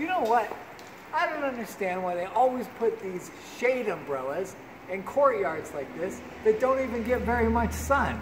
You know what? I don't understand why they always put these shade umbrellas in courtyards like this that don't even get very much sun.